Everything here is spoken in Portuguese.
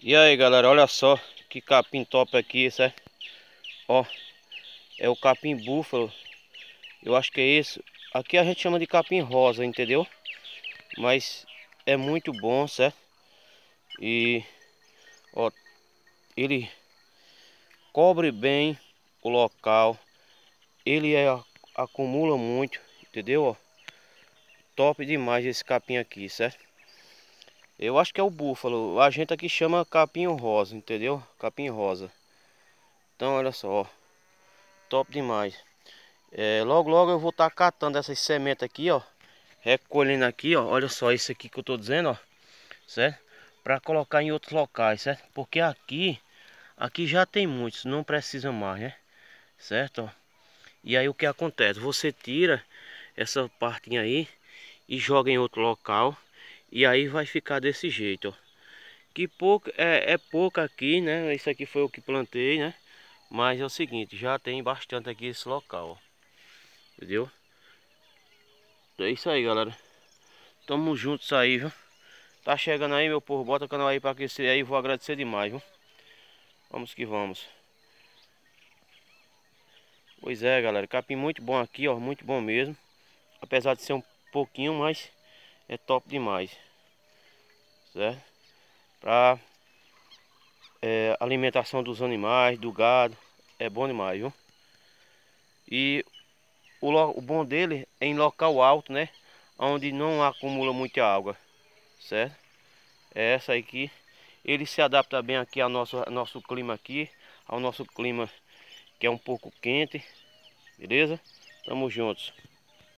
E aí galera, olha só que capim top aqui, certo? Ó, é o capim búfalo. Eu acho que é esse. Aqui a gente chama de capim rosa, entendeu? Mas é muito bom, certo? E ó, ele cobre bem o local. Ele é, acumula muito, entendeu? Ó, top demais esse capim aqui, certo? Eu acho que é o búfalo. A gente aqui chama capim rosa, entendeu? Capim rosa. Então, olha só. Top demais. É, logo, logo eu vou estar tá catando essas sementes aqui, ó. Recolhendo aqui, ó. Olha só isso aqui que eu tô dizendo, ó. Certo? Para colocar em outros locais, certo? Porque aqui, aqui já tem muitos, não precisa mais, né? Certo. E aí o que acontece? Você tira essa partinha aí e joga em outro local e aí vai ficar desse jeito. Que pouco, é, é pouco aqui, né? Isso aqui foi o que plantei, né? Mas é o seguinte, já tem bastante aqui esse local, ó. Entendeu? É isso aí, galera. Tamo juntos aí, viu? Tá chegando aí, meu povo. Bota o canal aí pra aquecer aí. Vou agradecer demais, viu? Vamos que vamos. Pois é, galera. Capim muito bom aqui, ó. Muito bom mesmo. Apesar de ser um pouquinho, mas é top demais. Certo? Pra é, alimentação dos animais, do gado. É bom demais, viu? E o, o bom dele é em local alto, né? Onde não acumula muita água. Certo? É essa aqui. Ele se adapta bem aqui ao nosso, ao nosso clima aqui. Ao nosso clima que é um pouco quente. Beleza? Tamo juntos.